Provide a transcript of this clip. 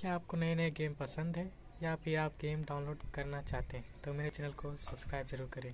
क्या आपको नए नए गेम पसंद है या फिर आप गेम डाउनलोड करना चाहते हैं तो मेरे चैनल को सब्सक्राइब ज़रूर करें।